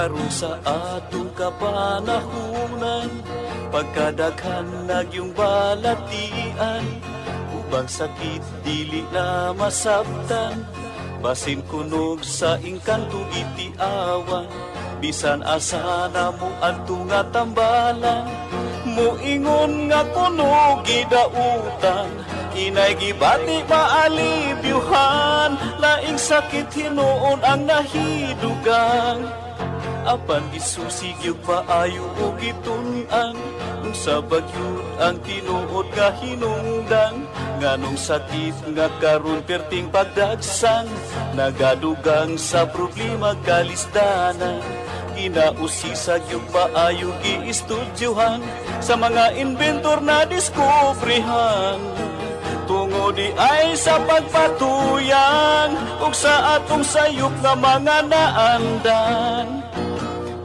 karon sa atong kapanahunan pagkadaghan nagyong balatian. Ubang sakit dili na masabtan. Basin kunog sa ingkanto itiawan bisan asa na mo adto nga tambalan. Muingon nga kuno gidautan. Inay gibati maalibyuhan laing sakit hinuon ang nahidugang apan isusigyog paayo o gitun-an sa bagyod ang tinuod nga hinungdan nganong sakit nga karon perting pagdagsan nagadugang sa problema kalisdanan. Ginausisag yung paayo giistudyohan sa mga inventor na diskubrihan. Tungo di ay sa pagpatuyan ug sa atong sayop nga mga naandan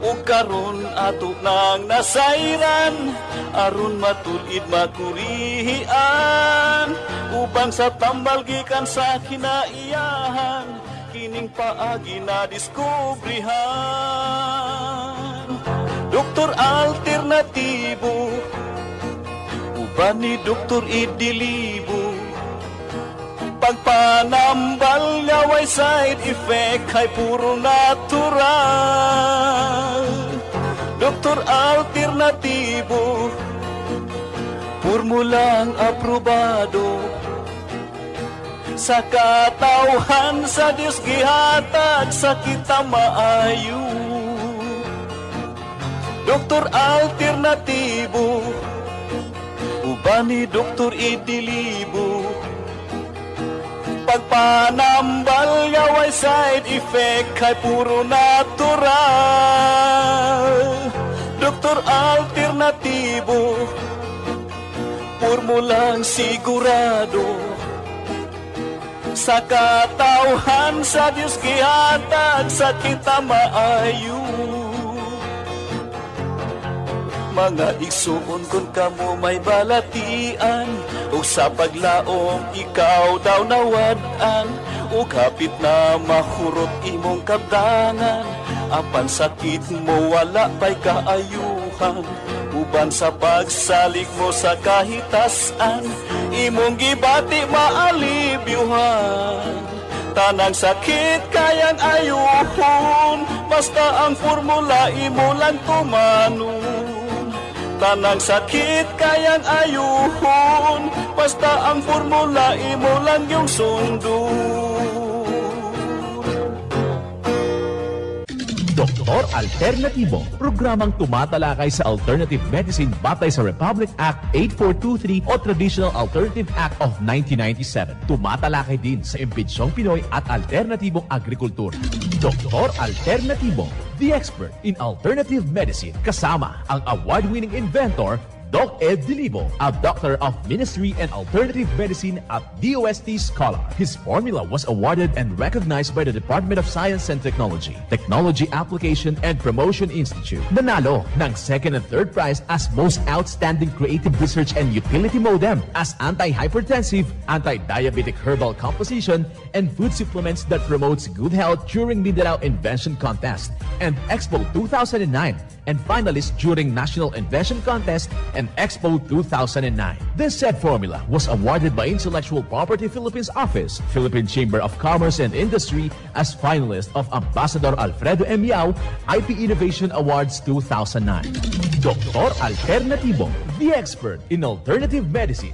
ug karon ato nang nasayran aron matulid makurihian. Ubang sa tambal gikan sa kinaiyahan kining paagi na diskubrihan. Doktor Alternatibo Uban ni Doktor Idilibo Pagpanambal way side effect Kay puro natural Doktor Alternatibo Formulang aprobado. Sa katauhan sa Diyos gihatag sa kita maayo Doktor Alternatibo Uban ni Doktor Idilibo Pagpanambal nga way side effect kay puro natural. Doktor Alternatibo Formulang sigurado. Sa katauhan sa Diyos gihatag sa kita maayo. Mga igsuon kung kamo may balatian ug sa paglaom ikaw daw nawadan ug hapit na mahurot imong kabdangan apan sakit mo wala pa'y kaayuhan uban sa pagsalig mo sa kahitasan imong gibati maalibyuhan tanang sakit kayang ayuhon basta ang formula imo lang tumanon tanang sakit kayang ayuhon basta ang formula imo lang yung sundon Doktor Alternatibo, programang tumatalakay sa alternative medicine batay sa Republic Act 8423 o Traditional Alternative Act of 1997. Tumatalakay din sa impinsyong Pinoy at alternatibong agrikultura. Doktor Alternatibo, the expert in alternative medicine, kasama ang award-winning inventor Doc Ed Dilibo, a doctor of ministry and alternative medicine at DOST Scholar. His formula was awarded and recognized by the Department of Science and Technology, Technology Application and Promotion Institute. Nanalo ng second and third prize as most outstanding creative research and utility modem as anti-hypertensive, anti-diabetic herbal composition, and food supplements that promotes good health during Mindanao Invention Contest and Expo 2009 and finalist during National Invention Contest and Expo 2009. This said formula was awarded by Intellectual Property Philippines Office, Philippine Chamber of Commerce and Industry as finalist of Ambassador Alfredo M. Yao IP Innovation Awards 2009. Dr. Alternativo, the expert in alternative medicine.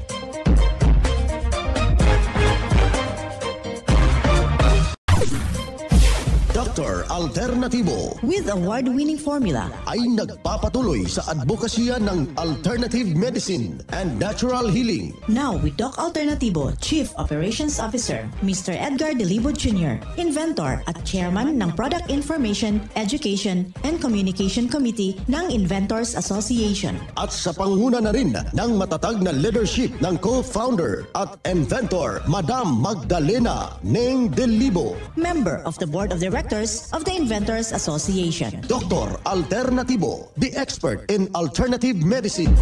Dr. Alternativo with award-winning formula ay nagpapatuloy sa advokasya ng alternative medicine and natural healing. Now with Doc Alternativo, Chief Operations Officer, Mr. Edgar Delibo Jr., inventor at chairman ng Product Information, Education, and Communication Committee ng Inventors Association. At sa panguna na rin ng matatag na leadership ng co-founder at inventor, Madam Magdalena Neng Delibo. Member of the Board of Directors of of the Inventors Association. Dr. Alternativo, the expert in alternative medicine.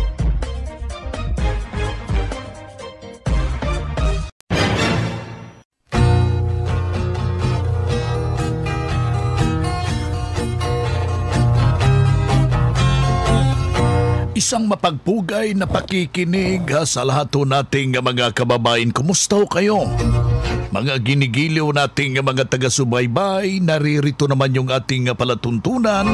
Isang mapagpugay na pakikinig sa lahat nating mga kababayan. Kumusta ho kayo? Mga ginigiliw nating mga taga-subaybay, naririto naman yung ating palatuntunan,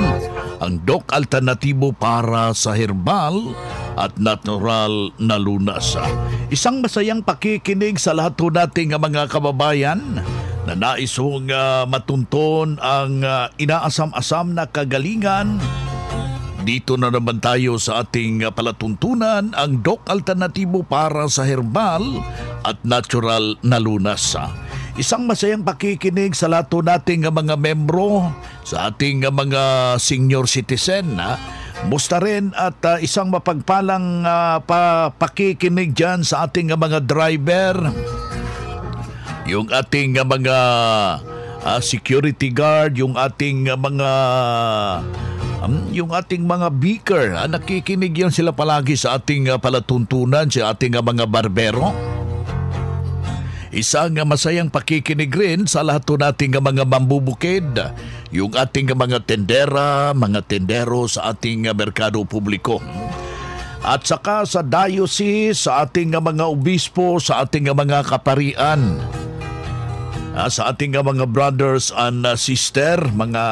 ang Doc Alternatibo para sa herbal at natural na lunas. Isang masayang pakikinig sa lahat ho nating mga kababayan na nais hong ah, matunton ang ah, inaasam-asam na kagalingan dito na naman tayo sa ating uh, palatuntunan ang Doc Alternatibo para sa herbal at natural na lunas. Isang masayang pakikinig sa lahat po nating uh, mga membro, sa ating mga senior citizen. Musta rin at uh, isang mapagpalang uh, pa- pakikinig dyan sa ating mga driver, yung ating mga uh, security guard, yung ating uh, mga um, yung ating mga beaker, ah, nakikinig yan sila palagi sa ating ah, palatuntunan, sa ating ah, mga barbero. Isang masayang pakikinig rin sa lahat nating mga mambubukid, yung ating mga tendera, mga tendero sa ating merkado publiko. At saka sa diocese, sa ating mga obispo, sa ating mga kaparian. Ah, sa ating mga brothers and ah, sister, mga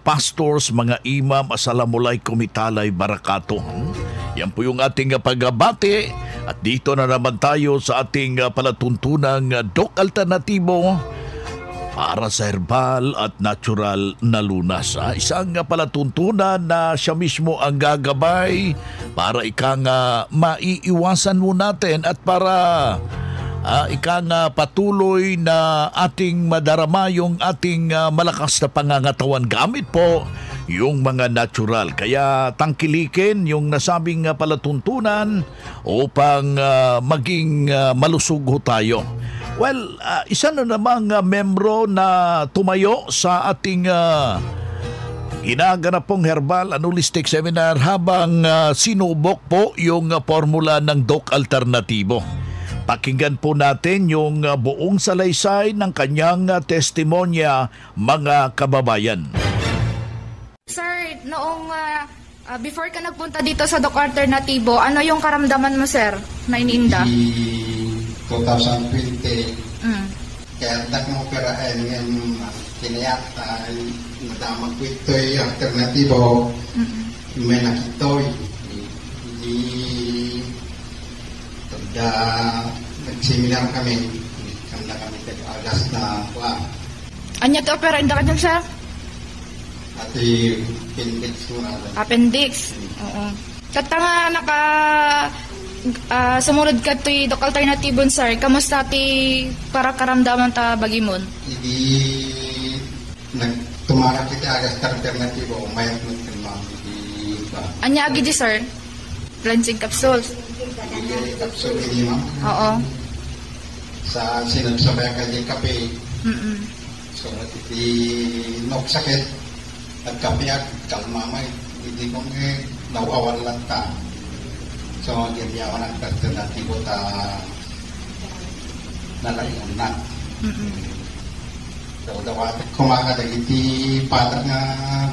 pastors, mga imam, asalamulay, kumitalay, barakato. Hmm? Yan po yung ating ah, pagbati. At dito na naman tayo sa ating ah, palatuntunang ah, Doc Alternatibo para sa herbal at natural na lunas. Ah, isang ah, palatuntunan na siya mismo ang gagabay para ika nga maiiwasan mo natin at para Ah, ika nga patuloy na ating madarama yung ating ah, malakas na pangangatawan gamit po yung mga natural. Kaya tangkilikin yung nasabing ah, palatuntunan upang ah, maging ah, malusog tayo. Well, ah, isa na namang ah, membro na tumayo sa ating ah, Ginaganap pong herbal and holistic seminar habang ah, sinubok po yung ah, formula ng Doc Alternatibo. Pakinggan po natin yung ah, buong salaysay ng kanyang ah, testimonya mga kababayan. Sir, noong ah, before ka nagpunta dito sa Doc Alternatibo, ano yung karamdaman mo, sir, na iniinda? di 2020 Mm. kaya dak mo operahan ng kinayak ay nadamag ko ito'y alternatibo may nakitoy di tada nagseminar kami kanda kami tag agas na wa Anya to opera inda ka dyan, sir? at pindex mo na Appendix. Oo. Kata nga naka ah, sumunod ka to Doc Alternatibo, sir. Kamusta ti para karamdaman ta bagimon? hindi nagtumara kita agas alternatibo mayat mo ba Anya agi di, sir? Cleansing capsules. hindi Oo. sa sinagsabayan ka di kape Mm-mm. so iti nok sakit at kape at kalmamay hindi ko nga nawawan lang ta so ginyawan ang alternatibo ta nalayon na Mm-mm. so dawat kumakadag iti patag nga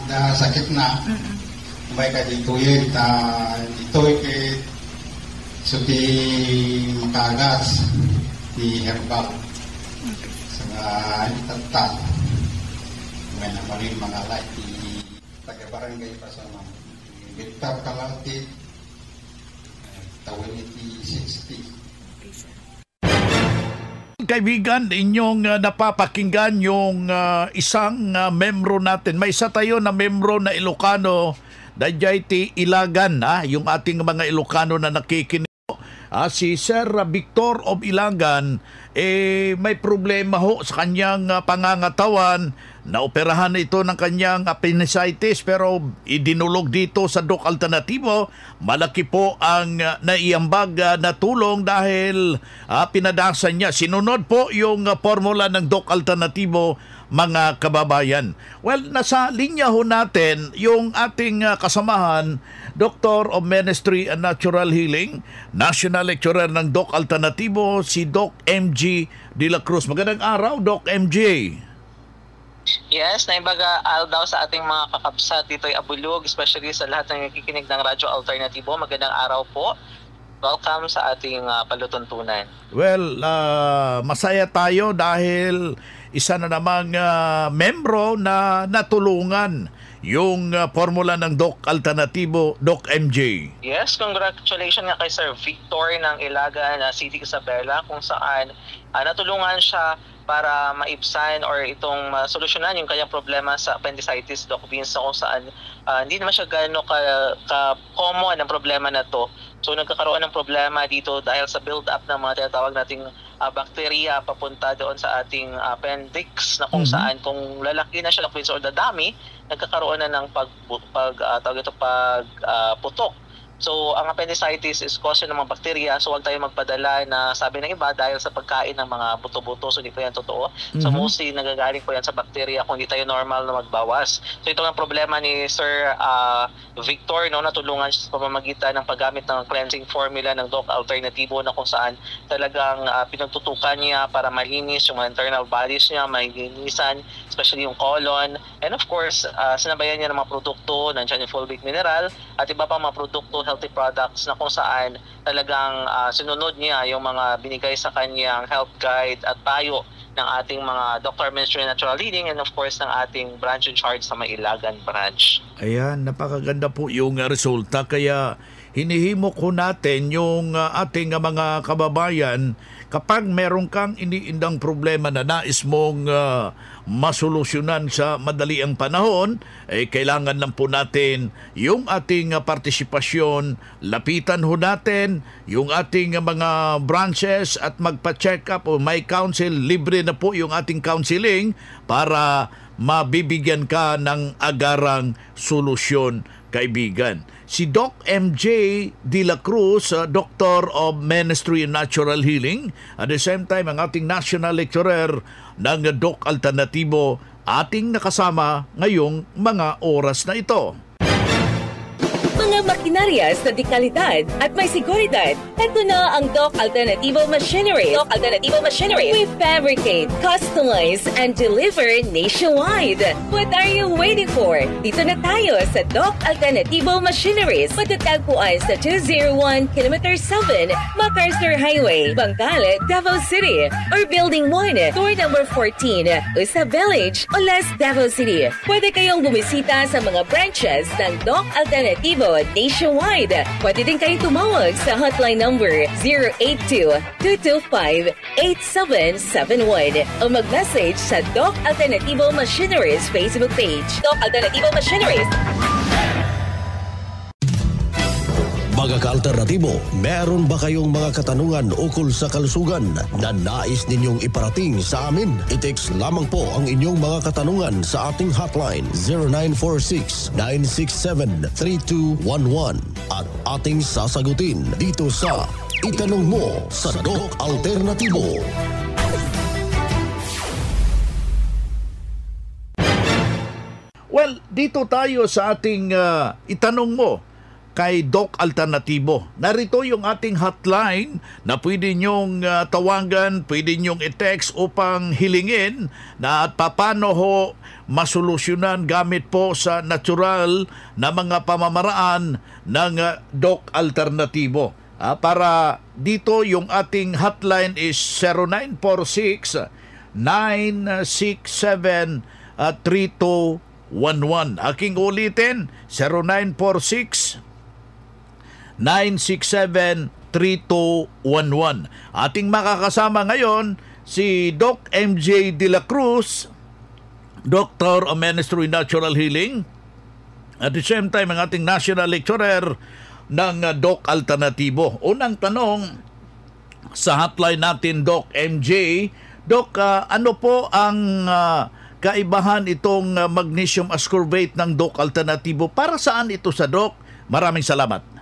da sakit na Mm-mm. May ka dito yun ta dito kay so ti makagas ti herbal. Sa nga itatan may naman mga light ti taga-barangay pa sa mga Victor Kalautit tawin iti 60 Kaibigan, inyong ah, napapakinggan yung ah, isang ah, membro natin. May isa tayo na membro na Ilocano, Dajay ti Ilagan, ah, yung ating mga Ilocano na nakikinig. Ah, si Sir Victor of Ilagan, eh, may problema ho sa kanyang ah, pangangatawan. Naoperahan na ito ng kanyang appendicitis pero idinulog dito sa Doc Alternativo. Malaki po ang ah, naiambag ah, na tulong dahil ah, pinadasan niya. Sinunod po yung ah, formula ng Doc Alternativo mga kababayan. Well, nasa linya ho natin yung ating ah, kasamahan, Doctor of Ministry and Natural Healing, National Lecturer ng Doc Alternativo, si Doc MG De La Cruz. Magandang araw, Doc MJ. Yes, naibaga al daw sa ating mga kakabsat dito ay abulog, especially sa lahat ng nakikinig ng Radyo Alternatibo. Magandang araw po. Welcome sa ating uh, palutuntunan. Well, ah, masaya tayo dahil isa na namang ah, membro na natulungan yung ah, formula ng Doc Alternatibo, Doc MJ. Yes, congratulations nga kay Sir Victor ng Ilaga na City Isabela kung saan ah, natulungan siya para maibsan or itong masolusyonan yung kanyang problema sa appendicitis, Doc Vince, kung saan ah, hindi naman siya gano'n ka, ka common ang problema na to. So nagkakaroon ng problema dito dahil sa build-up ng mga tinatawag nating ah, bakterya papunta doon sa ating appendix na kung Mhm. saan kung lalaki na siya Vince or dadami, nagkakaroon na ng pag, pag ah, tawag ito, pag ah, putok So, ang appendicitis is cause ng mga bakterya. So, huwag tayo magpadala na sabi ng iba dahil sa pagkain ng mga buto-buto. So, hindi po yan totoo. So, Mhm. mostly nagagaling po yan sa bakterya kung hindi tayo normal na magbawas. So, ito ang problema ni Sir ah, Victor, no, natulungan siya sa pamamagitan ng paggamit ng cleansing formula ng Doc Alternativo na kung saan talagang ah, pinagtutukan niya para malinis yung internal bodies niya, malinisan, especially yung colon. And of course, ah, sinabayan niya ng mga produkto, nandiyan yung fulvic mineral, at iba pang mga produkto, healthy products na kung saan talagang ah, sinunod niya yung mga binigay sa kanyang health guide at payo ng ating mga Dr. Ministry Natural Healing and of course ng ating branch in charge sa Mailagan branch. Ayan, napakaganda po yung resulta. Kaya hinihimok ko natin yung ah, ating ah, mga kababayan kapag meron kang iniindang problema na nais mong ah, masolusyonan sa madaliang panahon, eh kailangan lang po natin yung ating ah, partisipasyon, lapitan ho natin yung ating ah, mga branches at magpa-check up o may counsel, libre na po yung ating counseling para mabibigyan ka ng agarang solusyon, kaibigan. Si Doc MJ De La Cruz, uh, Doctor of Ministry in Natural Healing, at the same time ang ating National Lecturer ng Doc Alternatibo, ating nakasama ngayong mga oras na ito. Mga makinarias na dekalidad at may seguridad. Ito na ang Doc Alternativo Machinery. Doc Alternativo Machinery. We fabricate, customize, and deliver nationwide. What are you waiting for? Dito na tayo sa Doc Alternativo Machineries. Matatagpuan sa 201 Km 7 MacArthur Highway, Bangkal, Davao City. Or Building 1, door number 14, Usa Village, Olas, Davao City. Pwede kayong bumisita sa mga branches ng Doc Alternativo nationwide. Pwede din kayong tumawag sa hotline number 082-225-8771 o mag-message sa Doc Alternativo Machineries Facebook page. Doc Alternativo Machineries. Mga ka-alternatibo, meron ba kayong mga katanungan ukol sa kalusugan na nais ninyong iparating sa amin? I-text lamang po ang inyong mga katanungan sa ating hotline 0946-967-3211 at ating sasagutin dito sa Itanong Mo sa Doc Alternatibo. Well, dito tayo sa ating ah, itanong mo kay Doc Alternatibo. Narito yung ating hotline na pwede nyong ah, tawagan, pwede nyong i-text upang hilingin na at papano ho masolusyonan gamit po sa natural na mga pamamaraan ng ah, Doc Alternatibo. Ah, para dito yung ating hotline is 0946 967 uh, 3211. Aking ulitin, 0946 967-3211. Ating makakasama ngayon si Doc MJ De La Cruz, Doctor of Ministry Natural Healing, at the same time ang ating National Lecturer ng uh, Doc Alternatibo. Unang tanong sa hotline natin, Doc MJ, Doc, uh, ano po ang uh, kaibahan itong uh, magnesium ascorbate ng Doc Alternatibo? Para saan ito sa Doc? Maraming salamat.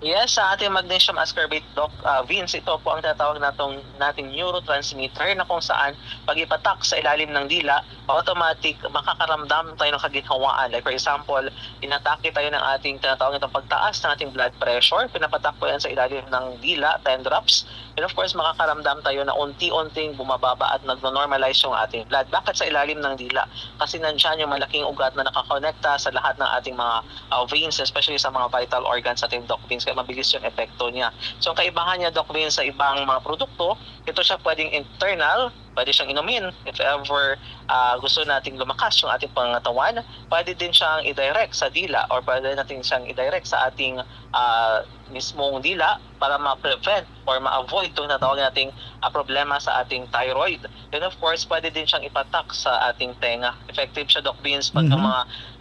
Yes, sa ating magnesium ascorbate doc, uh, Vince, ito po ang tatawag natong nating neurotransmitter na kung saan pag ipatak sa ilalim ng dila, automatic makakaramdam tayo ng kaginhawaan. Like for example, inatake tayo ng ating tinatawag itong pagtaas ng ating blood pressure, pinapatak po yan sa ilalim ng dila, 10 drops. And of course, makakaramdam tayo na unti-unting bumababa at nagno-normalize yung ating blood. Bakit sa ilalim ng dila? Kasi nandyan yung malaking ugat na nakakonekta sa lahat ng ating mga uh, veins, especially sa mga vital organs sa ating doc veins, kaya mabilis yung epekto niya. So, ang kaibahan niya doc veins sa ibang mga produkto, ito siya pwedeng internal, pwede siyang inumin if ever uh, gusto nating lumakas yung ating pangatawan. Pwede din siyang i-direct sa dila or pwede natin siyang i-direct sa ating uh, mismong dila para ma-prevent or ma-avoid itong natawag nating uh, problema sa ating thyroid. Then of course, pwede din siyang ipatak sa ating tenga. Effective siya, Doc Beans, pag mm-hmm. mga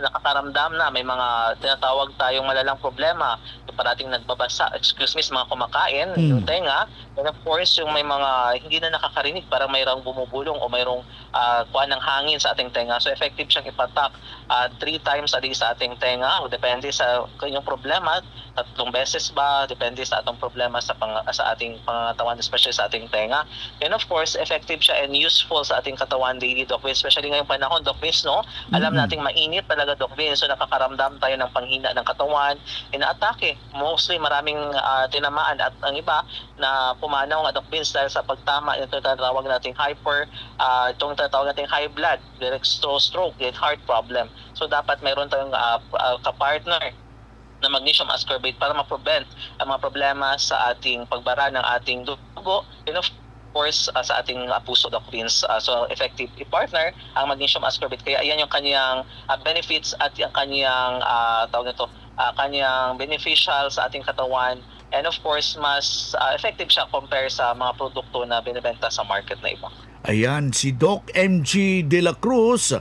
nakakaramdam na, may mga tinatawag tayong malalang problema, yung parating nagbabasa, excuse me, mga kumakain, mm-hmm. yung tenga. And of course, yung may mga hindi na nakakarinig, parang mayroong bumubulong o mayroong uh, kuha ng hangin sa ating tenga. So effective siyang ipatak uh, three times a day sa ating tenga. Depende sa kanyang problema, tatlong beses ba, depende sa atong problema sa pang, sa ating pangatawan, especially sa ating tenga. And of course, effective siya and useful sa ating katawan daily, Doc Vince. Especially ngayong panahon, Doc Vince, no? Alam mm-hmm. nating mainit talaga, Doc Vince. So nakakaramdam tayo ng panghina ng katawan, inaatake. Mostly maraming uh, tinamaan at ang iba na pumanaw nga, Doc Vince, dahil sa pagtama, ito tinatawag nating hyper, uh, itong tinatawag nating high blood, direct stroke, heart problem. So dapat mayroon tayong uh, uh, kapartner na magnesium ascorbate para ma-prevent ang mga problema sa ating pagbara ng ating dugo. And of course uh, sa ating uh, puso doctrines uh, so effective partner ang magnesium ascorbate. Kaya ayan yung kanyang uh, benefits at yung kanyang uh, tawag nito uh, kanyang beneficial sa ating katawan. And of course mas uh, effective siya compare sa mga produkto na binebenta sa market na iba. Ayan si Doc MG De La Cruz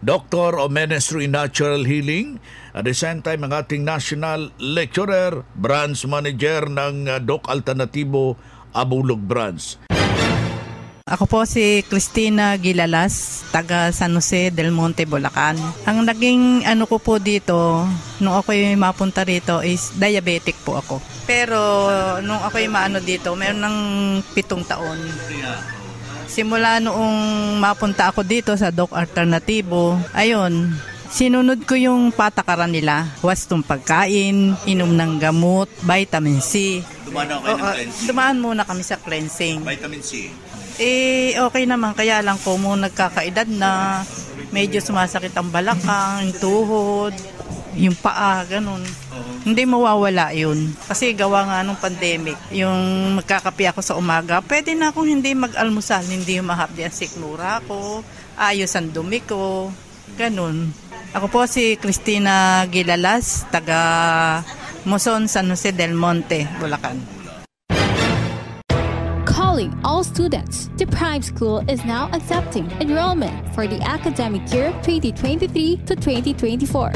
Doctor of Ministry Natural Healing, at the same time ang ating National Lecturer, Branch Manager ng uh, Doc Alternatibo Abulog Branch. Ako po si Christina Gilalas, taga San Jose del Monte, Bulacan. Ang naging ano ko po dito, nung ako yung mapunta rito is diabetic po ako. Pero nung ako yung maano dito, mayroon ng pitong taon. Simula noong mapunta ako dito sa Doc Alternativo, ayun, sinunod ko yung patakaran nila. Wastong pagkain, inom ng gamot, vitamin C. Dumaan kayo ng cleansing? Dumaan muna kami sa cleansing. Vitamin C? Eh, okay naman. Kaya lang ko mo nagkakaedad na medyo sumasakit ang balakang, yung tuhod, yung paa, ganun. Hindi mawawala yun. Kasi gawa nga nung pandemic, yung magkakapi ako sa umaga, pwede na akong hindi mag-almusal, hindi mahapdi ang sikmura ko, ayos ang dumi ko, ganun. Ako po si Christina Gilalas, taga Moson, San Jose del Monte, Bulacan all students. The Prime School is now accepting enrollment for the academic year 2023 to 2024.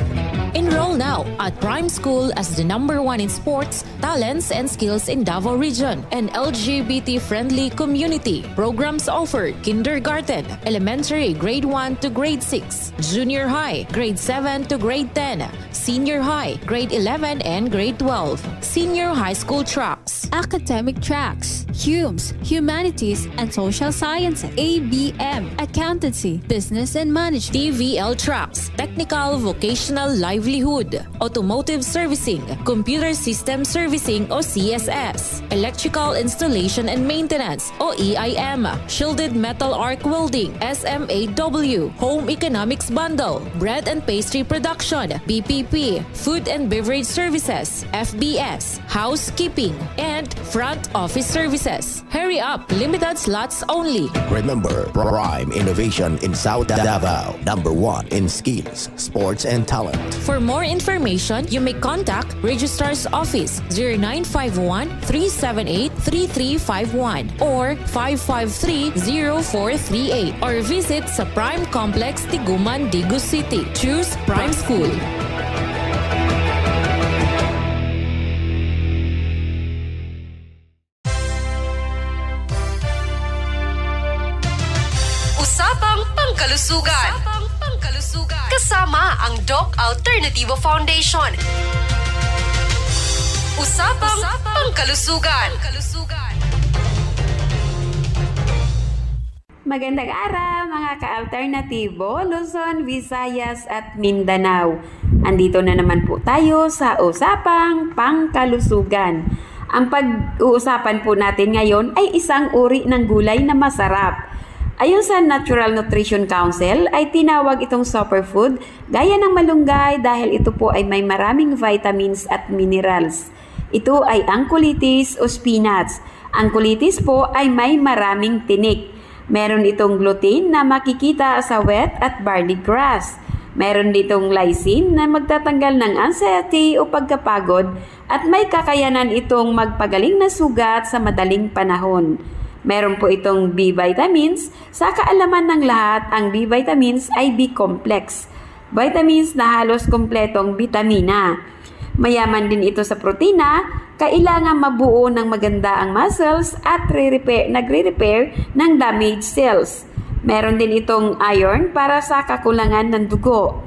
Enroll now at Prime School as the number one in sports, talents, and skills in Davao Region an LGBT-friendly community. Programs offered kindergarten, elementary grade 1 to grade 6, junior high grade 7 to grade 10, senior high grade 11 and grade 12, senior high school tracks, academic tracks, HUMES, Humanities and Social Sciences, ABM, Accountancy, Business and Management, TVL Tracks, Technical Vocational Livelihood, Automotive Servicing, Computer System Servicing o CSS, Electrical Installation and Maintenance o Shielded Metal Arc Welding, SMAW, Home Economics Bundle, Bread and Pastry Production, BPP, Food and Beverage Services, FBS, Housekeeping, and Front Office Services. Hurry up! Limited slots only. Remember, Prime Innovation in South Davao. Number one in skills, sports, and talent. For more information, you may contact Registrar's Office 0951-378-3351 or 553-0438 or visit sa Prime Complex Tiguman, Digu City. Choose Prime School. Pangkalusugan. Usapang pangkalusugan. Kasama ang Doc Alternativo Foundation. Usapang, Usapang pangkalusugan. pangkalusugan. Magandang araw mga ka-alternatibo, Luzon, Visayas at Mindanao. Andito na naman po tayo sa Usapang Pangkalusugan. Ang pag-uusapan po natin ngayon ay isang uri ng gulay na masarap. Ayon sa Natural Nutrition Council ay tinawag itong superfood gaya ng malunggay dahil ito po ay may maraming vitamins at minerals. Ito ay angkulitis o spinach. Angkulitis po ay may maraming tinik. Meron itong gluten na makikita sa wheat at barley grass. Meron ditong lysine na magtatanggal ng anxiety o pagkapagod at may kakayanan itong magpagaling na sugat sa madaling panahon. Meron po itong B vitamins. Sa kaalaman ng lahat, ang B vitamins ay B-complex. Vitamins na halos kompletong bitamina. Mayaman din ito sa protina, kailangan mabuo ng maganda ang muscles at re-repair, nagre-repair ng damaged cells. Meron din itong iron para sa kakulangan ng dugo.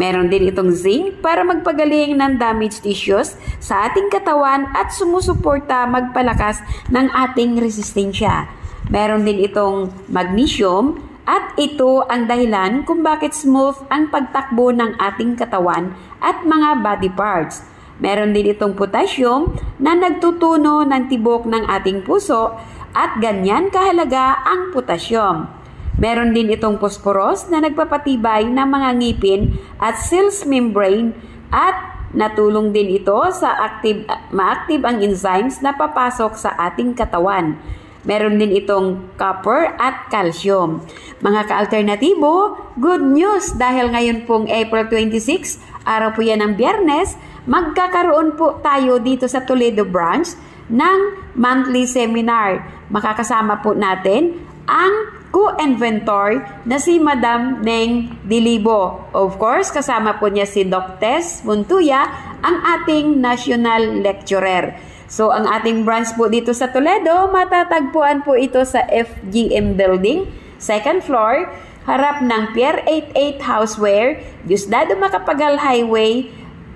Meron din itong zinc para magpagaling ng damaged tissues sa ating katawan at sumusuporta magpalakas ng ating resistensya. Meron din itong magnesium at ito ang dahilan kung bakit smooth ang pagtakbo ng ating katawan at mga body parts. Meron din itong potassium na nagtutuno ng tibok ng ating puso at ganyan kahalaga ang potassium. Meron din itong phosphorus na nagpapatibay ng mga ngipin at cells membrane at natulong din ito sa active, ma-active ang enzymes na papasok sa ating katawan. Meron din itong copper at calcium. Mga ka-alternatibo, good news dahil ngayon pong April 26, araw po yan ng biyernes, magkakaroon po tayo dito sa Toledo branch ng monthly seminar. Makakasama po natin ang co-inventor na si Madam Neng Dilibo. Of course, kasama po niya si Dr. Tess Muntuya, ang ating national lecturer. So, ang ating branch po dito sa Toledo, matatagpuan po ito sa FGM Building, second floor, harap ng Pier 88 Houseware, Diosdado Macapagal Highway,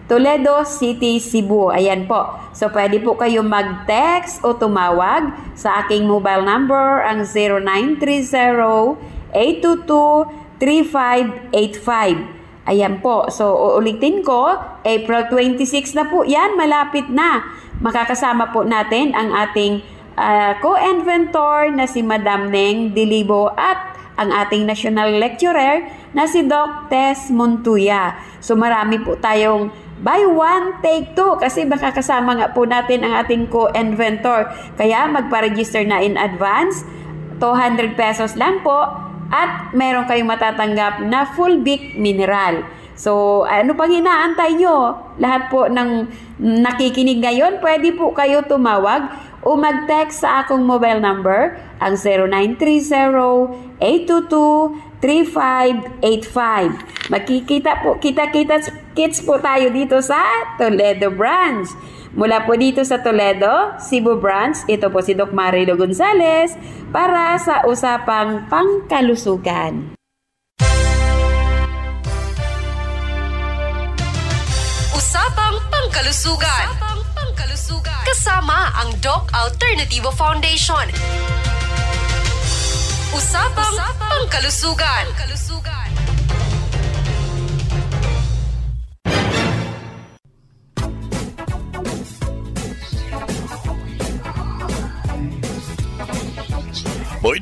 Toledo City, Cebu. Ayan po. So, pwede po kayo mag-text o tumawag sa aking mobile number, ang 0930-822-3585. Ayan po. So, uulitin ko, April 26 na po yan. Malapit na. Makakasama po natin ang ating uh, co-inventor na si Madam Neng Dilibo at ang ating national lecturer na si Doc Tess Montuya. So marami po tayong buy one, take two kasi makakasama nga po natin ang ating co-inventor. Kaya magpa-register na in advance, 200 pesos lang po at meron kayong matatanggap na full big mineral. So, ano pang inaantay nyo? Lahat po ng nakikinig ngayon, pwede po kayo tumawag o mag-text sa akong mobile number, ang 0930-822-3585. Magkikita po, kita-kita kits po tayo dito sa Toledo branch. Mula po dito sa Toledo, Cebu branch, ito po si Doc Marilo Gonzales para sa usapang pangkalusugan. Usapang pangkalusugan. Usapang pangkalusugan. Kasama ang Doc Alternativo Foundation. Usapang, pangkalusugan. pangkalusugan.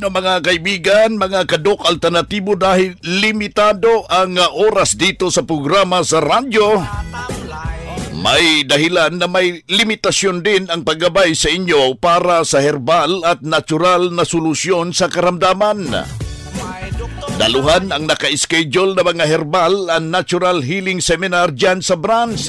Na mga kaibigan, mga kadok alternatibo dahil limitado ang uh, oras dito sa programa sa radyo. May dahilan na may limitasyon din ang paggabay sa inyo para sa herbal at natural na solusyon sa karamdaman. Daluhan ang naka-schedule na mga herbal and natural healing seminar dyan sa branch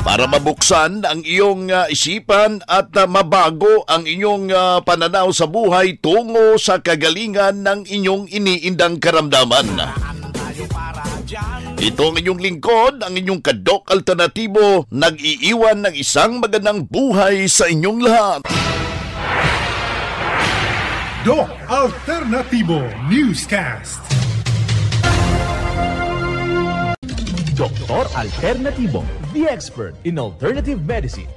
para mabuksan ang iyong uh, isipan at uh, mabago ang inyong uh, pananaw sa buhay tungo sa kagalingan ng inyong iniindang karamdaman. Ito ang inyong lingkod, ang inyong kadok alternatibo, nag-iiwan ng isang magandang buhay sa inyong lahat. Doc Alternativo Newscast. Doktor Alternativo, the expert in alternative medicine.